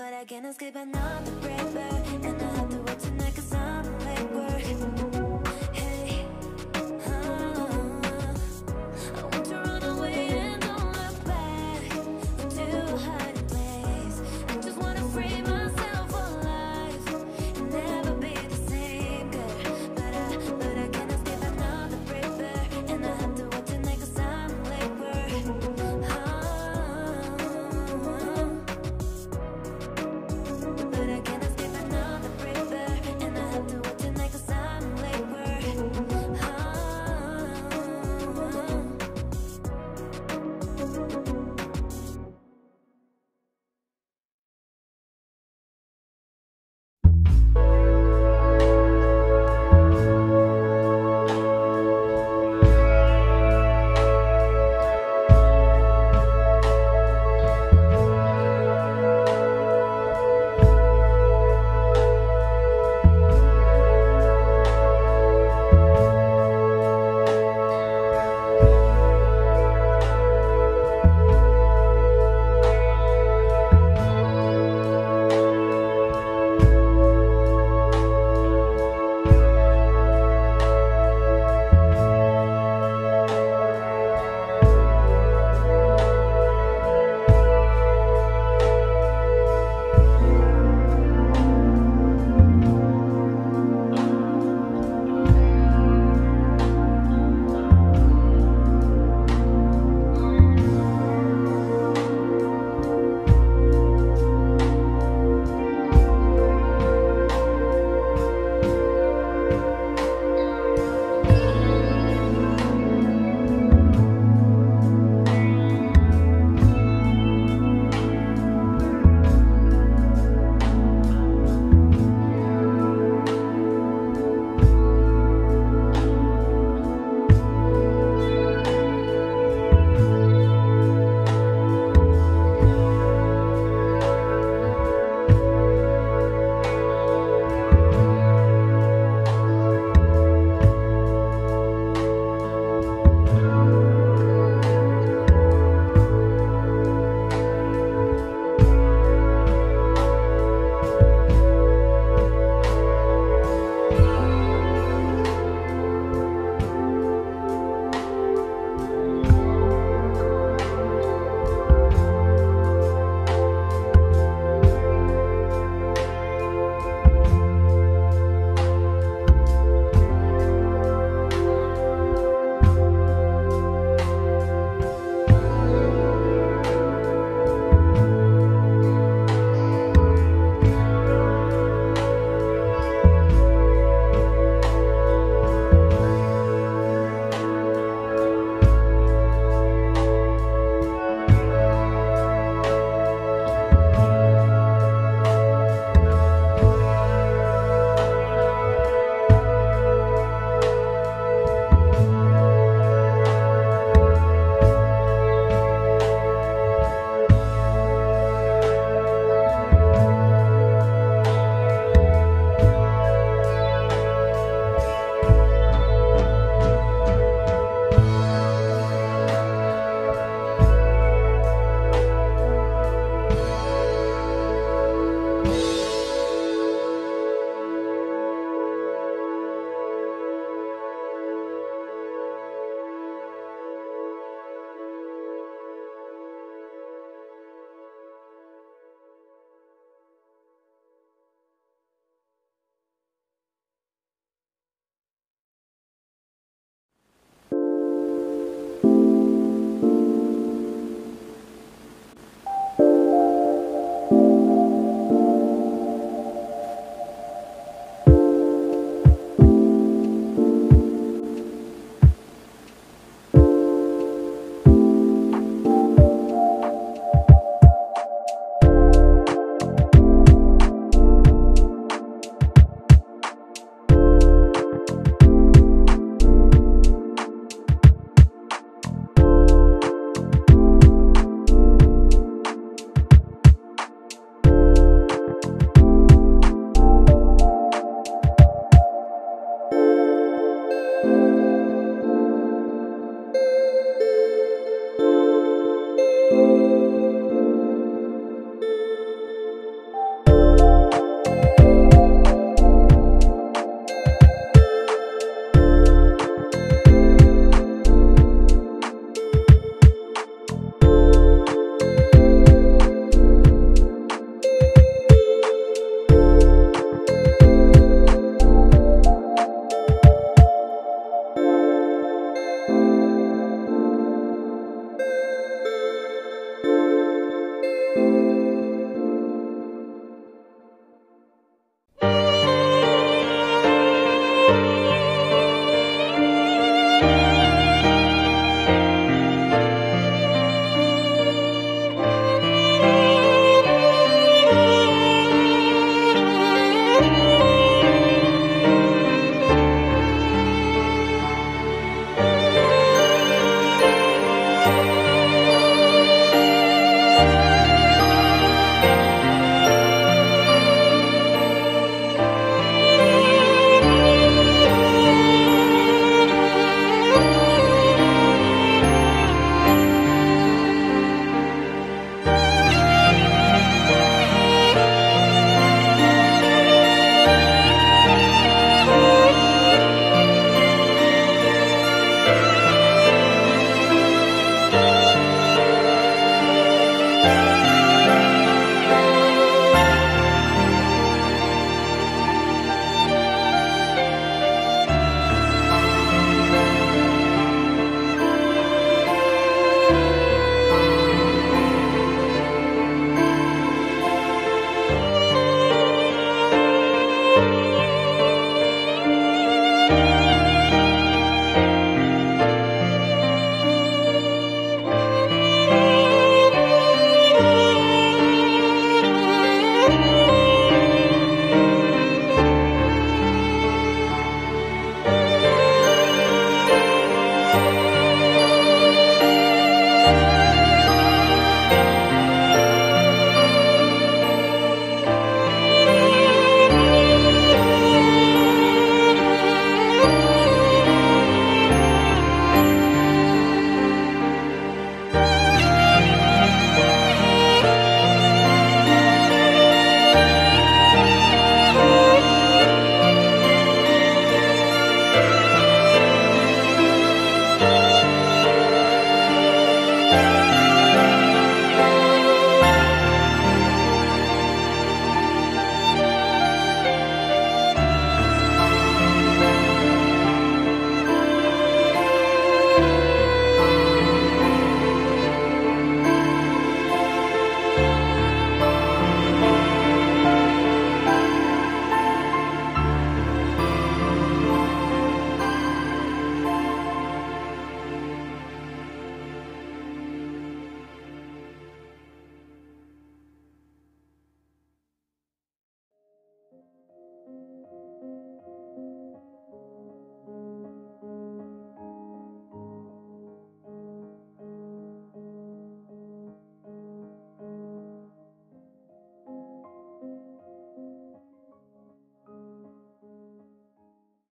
But I, can't escape another break